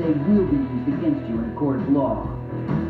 say will be used against you in a court of law.